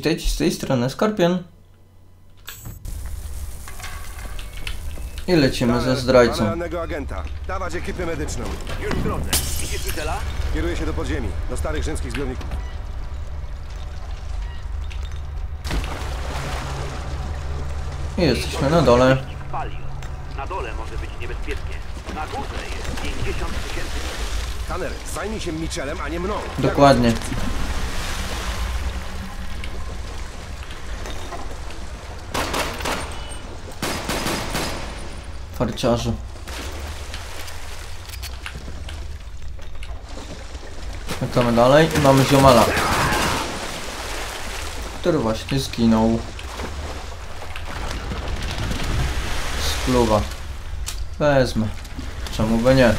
Witajcie z tej strony Skorpion. I lecimy ze zdrajcą. rannego agenta. Dawać ekipę medyczną. Już w drodze. Idziesz mi cela? Kieruję się do podziemi, do starych rzymskich zbiorników. I jesteśmy na dole. Na dole może być niebezpiecznie. Na górze jest 50 tysięcy. Tanner, zajmij się Michelem, a nie mną. Dokładnie. Farciarzu. Czekamy dalej i mamy ziomala. Który właśnie zginął. Spluwa. Wezmę. Czemu by nie?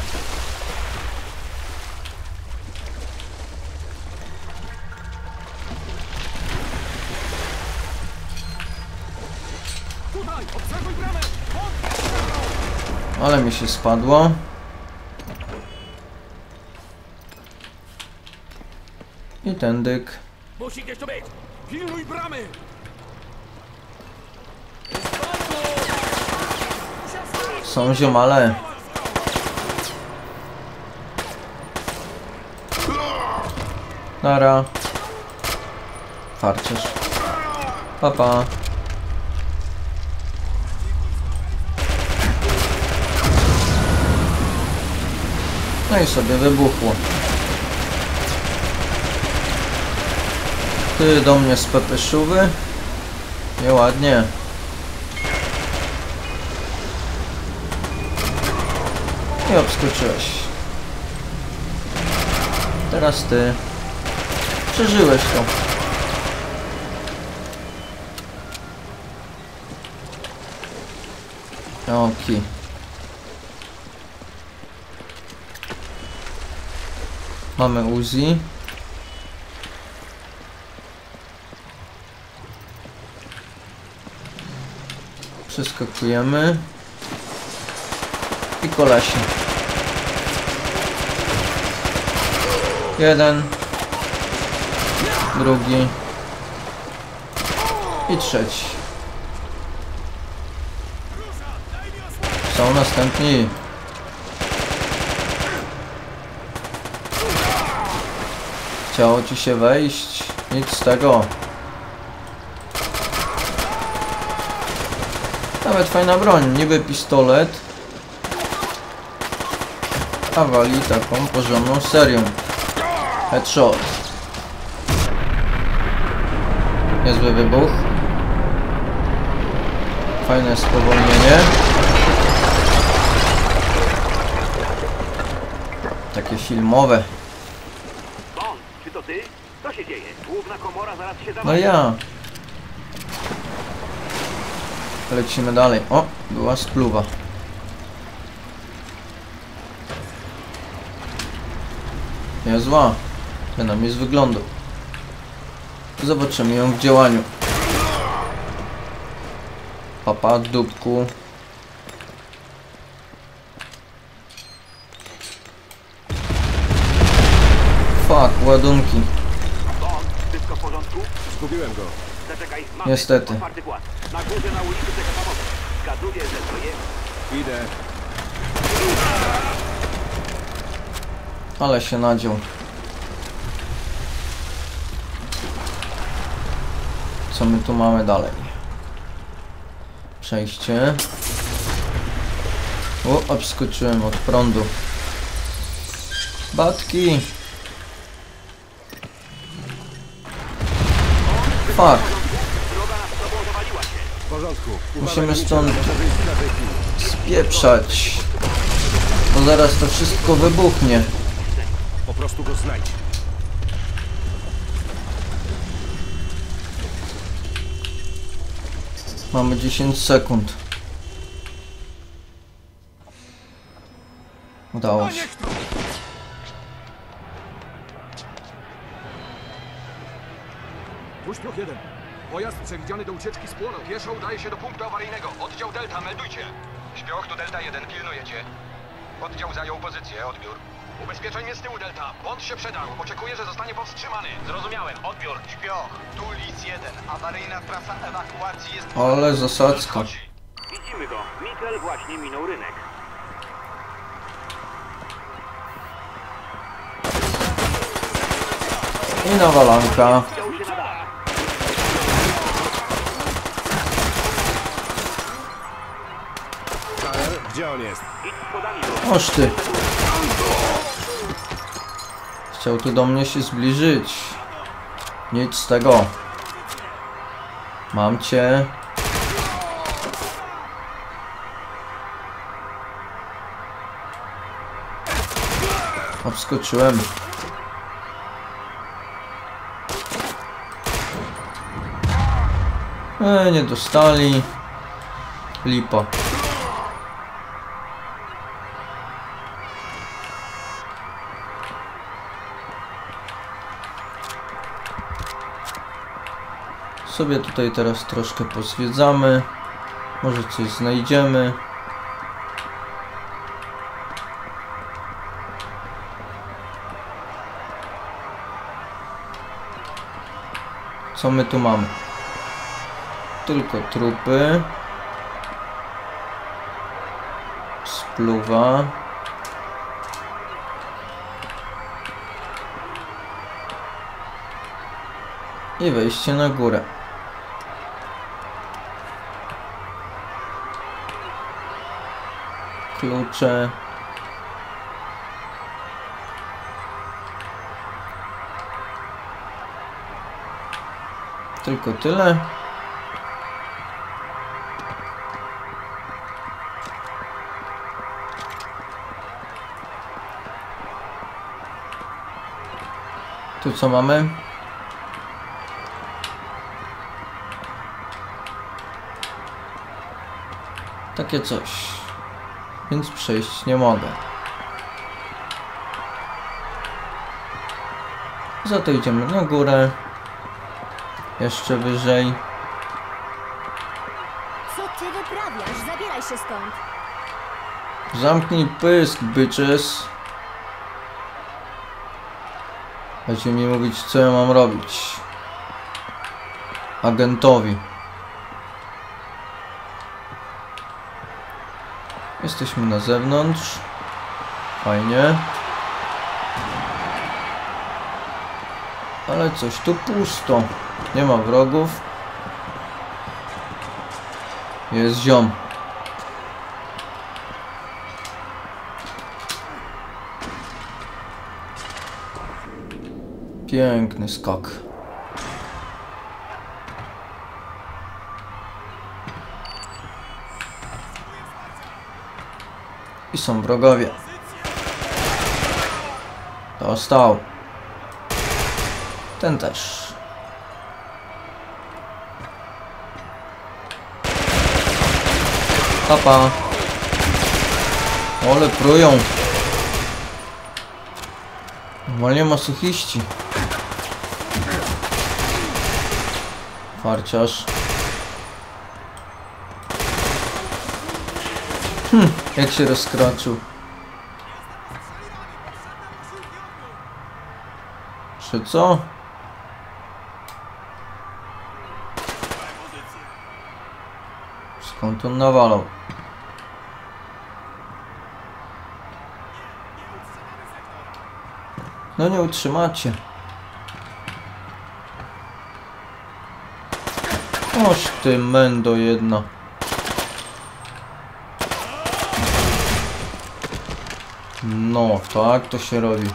Ale mi się spadło. I ten dyk. Musi gdzieś tu być! Pilnuj bramy! Są ziomale. Nara. Farciarz. Papa. No i sobie wybuchło. Ty do mnie z pepeszuwy? Nieładnie. I obskoczyłeś. Teraz ty. Przeżyłeś to. Oki. Mamy Uzi. Przeskakujemy. I kolesi. Jeden. Drugi. I trzeci. Są następni. Chciało ci się wejść. Nic z tego. Nawet fajna broń. Niby pistolet. A wali taką porządną serią. Headshot. Niezły wybuch. Fajne spowolnienie. Takie filmowe. To ty? Co się dzieje? Główna komora zaraz się No ja. Lecimy dalej. O, była spluwa. Niezła. Przynajmniej z wyglądu. Zobaczymy ją w działaniu. Papa, dupku. Fuck, ładunki. Wszystko w porządku? Zgubiłem go. Zaczekaj, mamy Niestety. otwarty. Na górze na ulicy czeka samochód. Zgaduję, że to jest... Idę. Ale się nadział. Co my tu mamy dalej? Przejście. O, obskoczyłem od prądu. Batki! Fuck. Musimy stąd- spieprzać. Bo zaraz to wszystko wybuchnie. Po prostu go znajdź. Mamy 10 sekund. Udało się. Uśpiech 1. Pojazd przewidziany do ucieczki z płoną. Pieszo udaje się do punktu awaryjnego. Oddział Delta, meldujcie. Śpioch, tu Delta 1, pilnujecie. Oddział zajął pozycję, odbiór. Ubezpieczenie z tyłu, Delta. Bond się przedarł. Oczekuję, że zostanie powstrzymany. Zrozumiałem, odbiór, śpioch. Tu Lis 1. Awaryjna trasa ewakuacji jest... Ale zasadzka. Widzimy go. Mitchell właśnie minął rynek. I nawalanka. Chciał się na dach. Tyler, gdzie on jest? Oż ty. Chciał tu do mnie się zbliżyć. Nic z tego. Mam cię. Obskoczyłem. E, nie dostali. Lipa. Sobie tutaj teraz troszkę pozwiedzamy. Może coś znajdziemy. Co my tu mamy? Tylko trupy. Spluwa. I wejście na górę. Klucze. Tylko tyle. Tu co mamy? Takie coś. Więc przejść nie mogę. Za to idziemy na górę. Jeszcze wyżej. Co ty wyprawiasz? Zabieraj się stąd. Zamknij pysk, bitches. Dajcie mi mówić, co ja mam robić. Agentowi. Jesteśmy na zewnątrz. Fajnie. Ale coś tu pusto. Nie ma wrogów. Jest ziom. Piękny skok. Są wrogowie. Dostał. Ten też. Papa. Ole prują. Normalnie masochiści. Farciarz. Hm, jak się rozkroczył. Czy co? Skąd on nawalał? No nie utrzymacie. Oż ty mendo jedna. No, tak to się robi.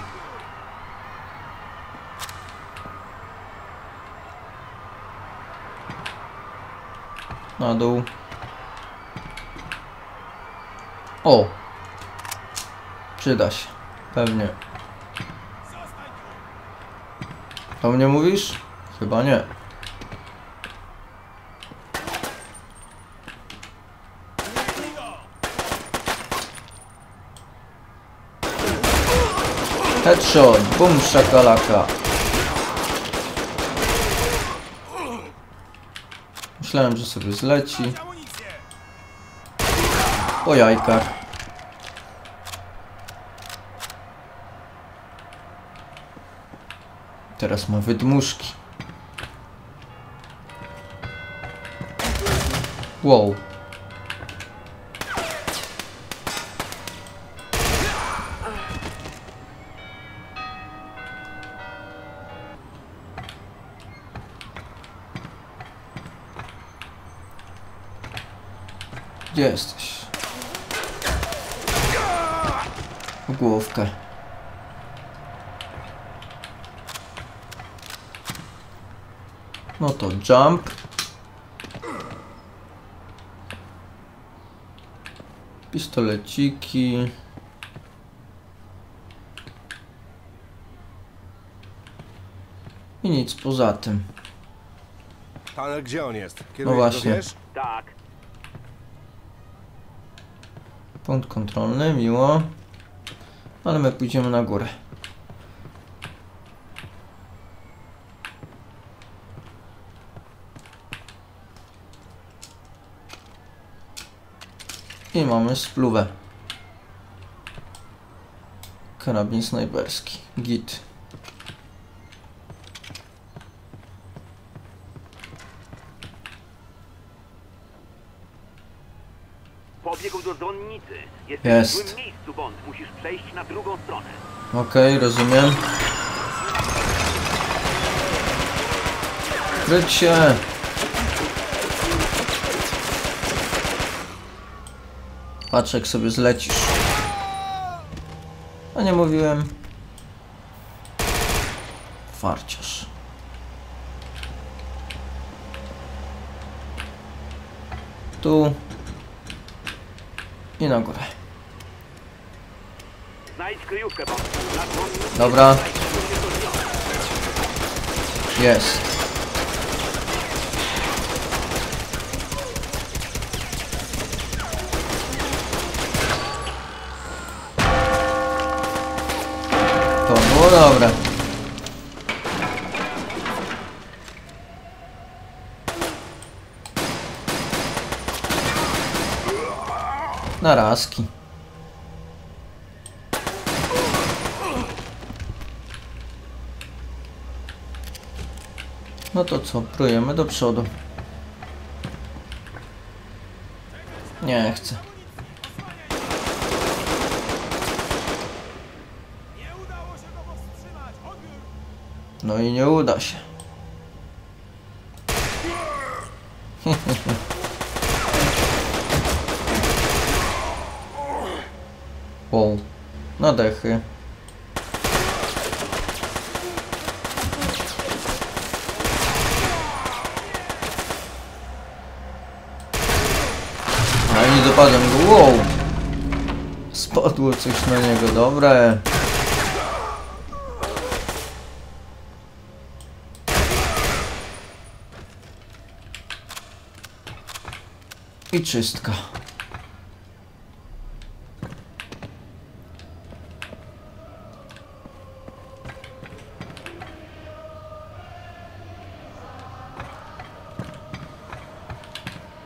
Na dół. O! Przyda się. Pewnie. Do mnie mówisz? Chyba nie. Headshot, bum szakalaka. Myślałem, że sobie zleci. Po jajkach. Teraz ma wydmuszki. Wow. Gdzie jesteś? W główkę. No to jump. Pistoleciki. I nic poza tym. Tanner, gdzie on jest? Kierujesz No właśnie. Tak. Punkt kontrolny, miło. Ale my pójdziemy na górę. I mamy spluwę. Karabin snajperski. Git. Jesteś Jest. w złym miejscu, Bond. Musisz przejść na drugą stronę. Okej, rozumiem. Kryć się! Patrz jak sobie zlecisz. A nie mówiłem. Farciarz. Tu. I na górę. Znajdź kryjówkę, Bond. Na dzwonnicy. Dobra. Jest. To było dobre. Narazki. No to co, prójemy do przodu. Nie chcę. No i nie uda się. wow. Na dechy. Dopadłem go. Wow. Spadło coś na niego, dobre. I czystka.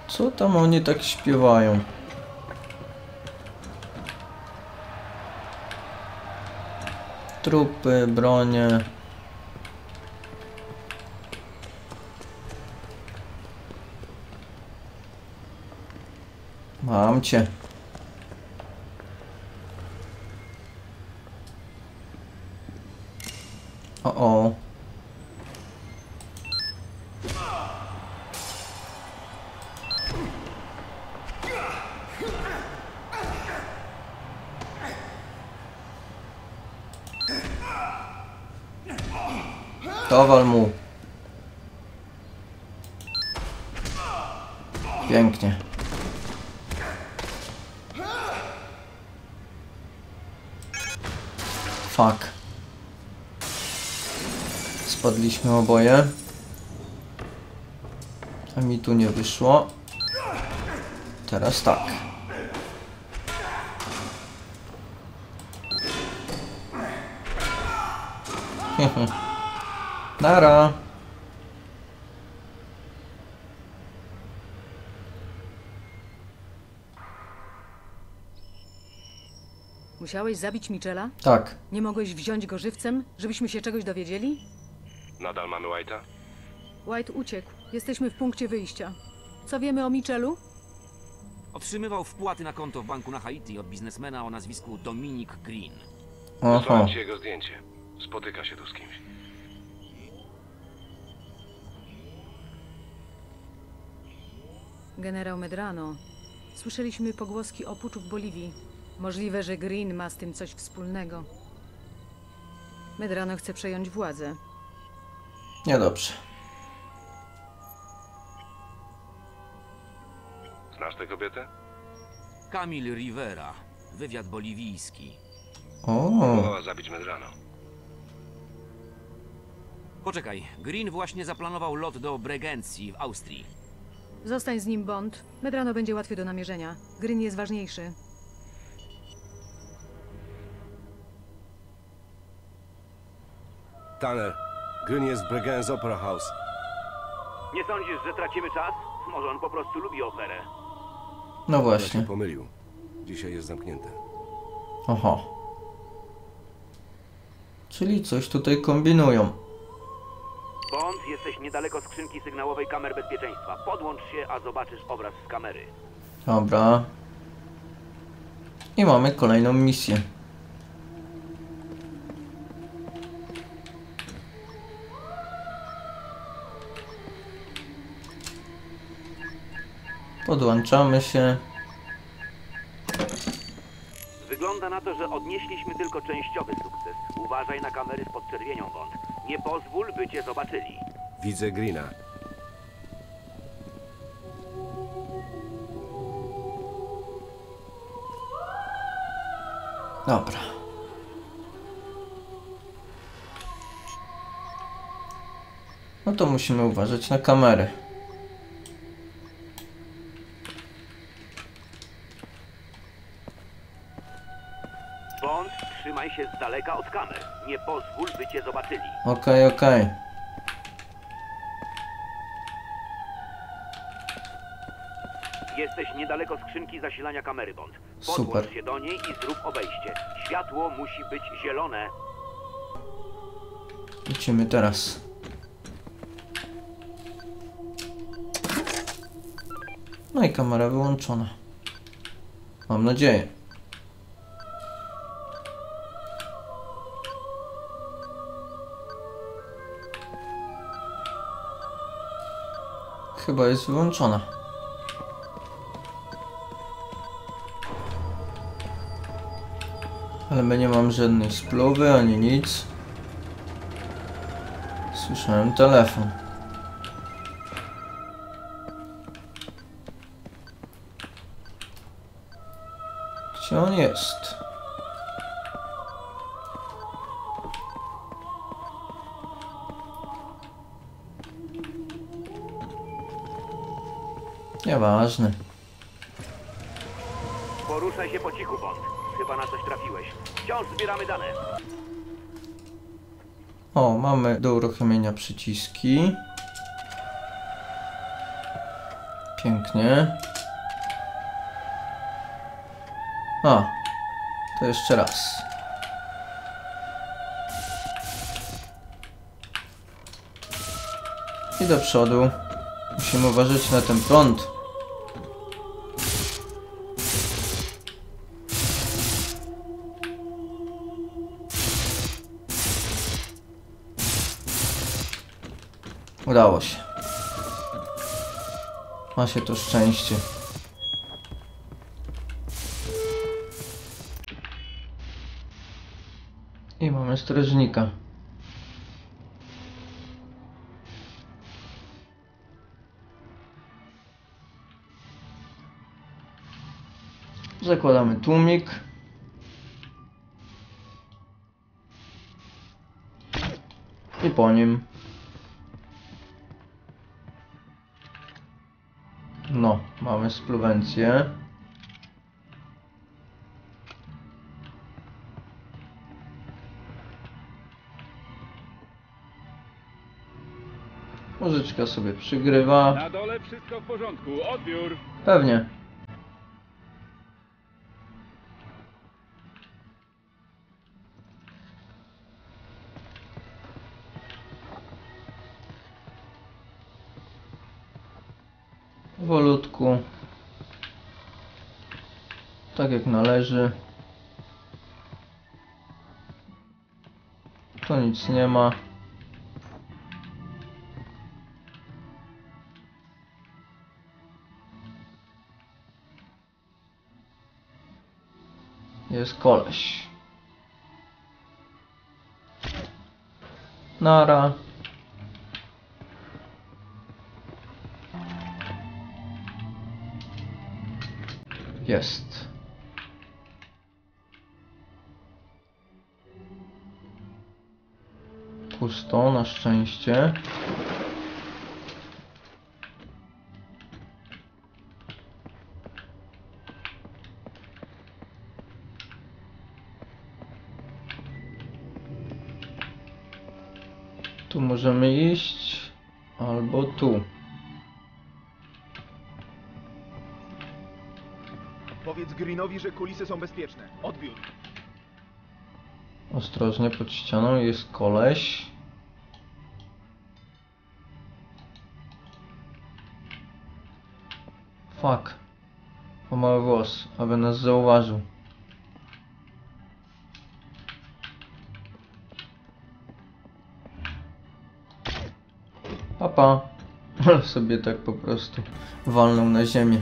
Co tam oni tak śpiewają? Trupy, bronie. Mam cię. O o. Dowal mu. Pięknie. Fuck. Spadliśmy oboje. A mi tu nie wyszło. Teraz tak. Nara. Musiałeś zabić Michela? Tak. Nie mogłeś wziąć go żywcem, żebyśmy się czegoś dowiedzieli? Nadal mamy White'a? White uciekł. Jesteśmy w punkcie wyjścia. Co wiemy o Michelu? Otrzymywał wpłaty na konto w banku na Haiti od biznesmena o nazwisku Dominic Green. Wysłałem ci jego zdjęcie. Spotyka się tu z kimś. Generał Medrano. Słyszeliśmy pogłoski o puczu w Boliwii. Możliwe, że Green ma z tym coś wspólnego. Medrano chce przejąć władzę. Niedobrze. Znasz tę kobietę? Kamil Rivera, wywiad boliwijski. O, Próbowała zabić Medrano. Poczekaj, Green właśnie zaplanował lot do Bregencji w Austrii. Zostań z nim, Bond. Medrano będzie łatwy do namierzenia. Green jest ważniejszy. Tanner, Green jest w Bregenz Opera House. Nie sądzisz, że tracimy czas? Może on po prostu lubi operę. no Ja właśnie. pomylił. Dzisiaj jest zamknięte. Oho. Czyli coś tutaj kombinują. Bond, jesteś niedaleko skrzynki sygnałowej kamer bezpieczeństwa. Podłącz się, a zobaczysz obraz z kamery. Dobra. I mamy kolejną misję. Podłączamy się. Wygląda na to, że odnieśliśmy tylko częściowy sukces. Uważaj na kamery z podczerwienią, Bond. Nie pozwól, by cię zobaczyli. Widzę Greena. Dobra. No to musimy uważać na kamery. Bond, trzymaj się z daleka od kamer. Nie pozwól, by cię zobaczyli. Okej, okej. Jesteś niedaleko skrzynki zasilania kamery, Bond. Podłącz Super. się do niej i zrób obejście. Światło musi być zielone. Lecimy teraz. No i kamera wyłączona. Mam nadzieję. Chyba jest wyłączona. Ale my nie mam żadnej spluwy ani nic. Słyszałem telefon. Gdzie on jest? Nieważne. Poruszaj się po cichu, Bond. Chyba na coś trafiłeś. Wciąż zbieramy dane. O, mamy do uruchomienia przyciski. Pięknie. A, to jeszcze raz. I do przodu. Musimy uważać na ten prąd. Udało się. Ma się to szczęście. I mamy strażnika. Zakładamy tłumik. I po nim. No, mamy spluwencję. Muzyczka sobie przygrywa. Na dole wszystko w porządku. Odbiór. Pewnie. Tak jak należy. Tu nic nie ma. Jest koleś. Nara. Jest. Pusto, na szczęście. Tu możemy iść, albo tu. Powiedz Greenowi, że kulisy są bezpieczne. Odbiór. Ostrożnie pod ścianą jest koleś. Fuck. O mały włos, aby nas zauważył. Papa. Ale sobie tak po prostu walnął na ziemię.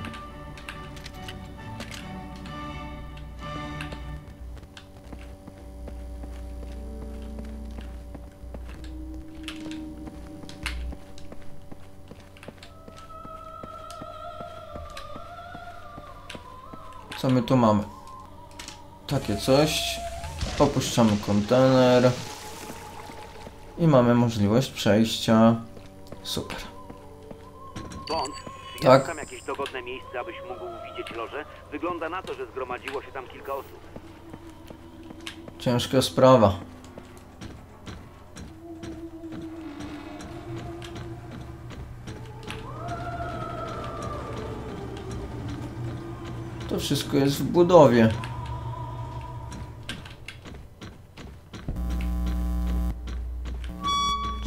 Co my tu mamy? Takie coś. Opuszczamy kontener. I mamy możliwość przejścia. Super. Bond, Tak. tam jakieś dogodne miejsce, abyś mógł widzieć loże? Wygląda na to, że zgromadziło się tam kilka osób. Ciężka sprawa. To wszystko jest w budowie.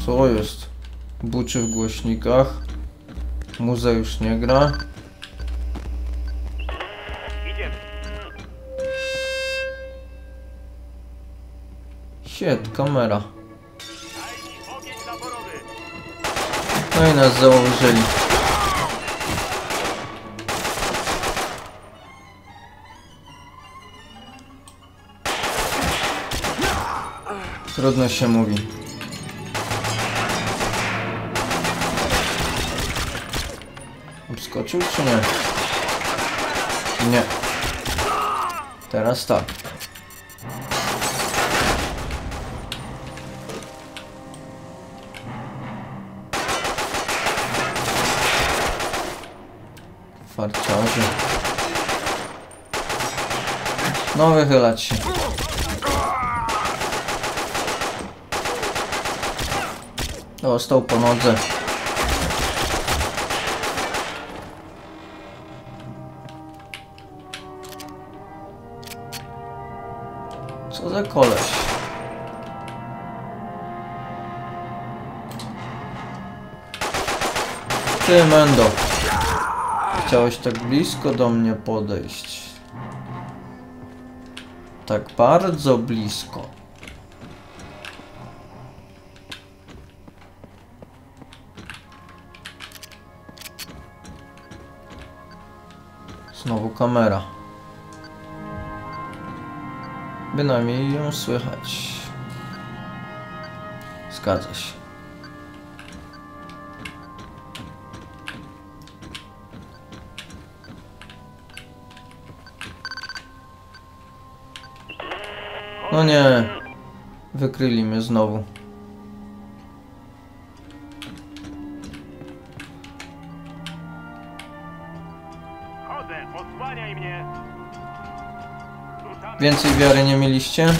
Co jest? Buczy w głośnikach. Muza już nie gra. Shit, kamera. No i nas założyli. Trudno się mówi. Obskoczył czy nie? Nie. Teraz tak. Farciarze. No wychylać się. Dostał po nodze. Co za koleś? Ty Mendo. Chciałeś tak blisko do mnie podejść. Tak bardzo blisko. Znowu kamera. Bynajmniej ją słychać. Zgadza się. No nie. Wykryli mnie znowu. Więcej wiary nie mieliście?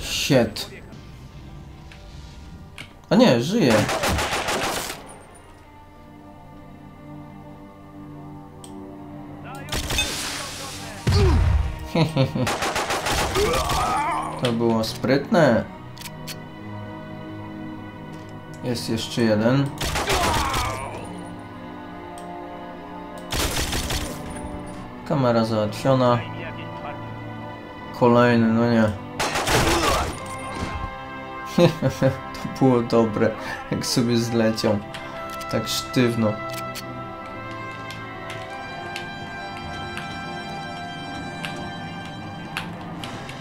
Shit. A nie, żyje. To było sprytne. Jest jeszcze jeden. Kamera załatwiona. Kolejny, no nie. to było dobre, jak sobie zleciał. Tak sztywno.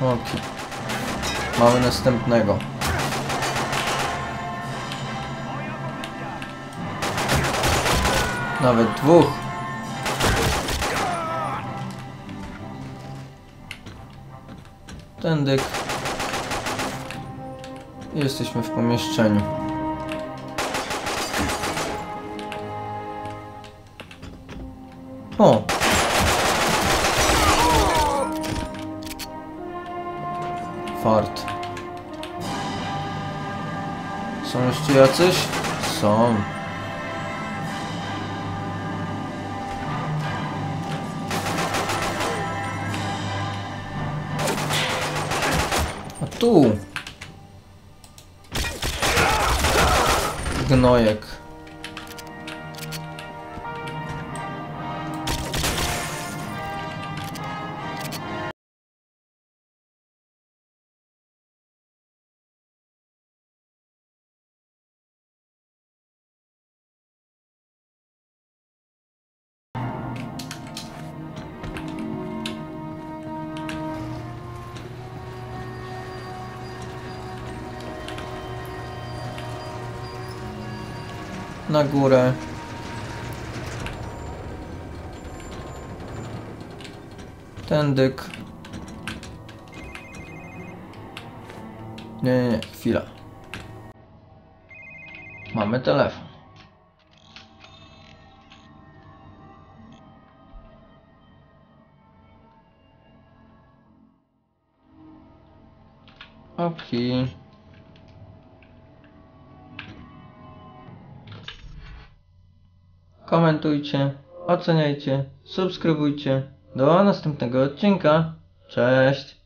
Okej. Mamy następnego. Nawet dwóch. Tędyk. Jesteśmy w pomieszczeniu. O! Fart. Są jeszcze jacyś? Są. Tu. Gnojek. Na górę. Tędyk. Nie, nie, nie, chwila. Mamy telefon. Okej. Komentujcie, oceniajcie, subskrybujcie. Do następnego odcinka. Cześć!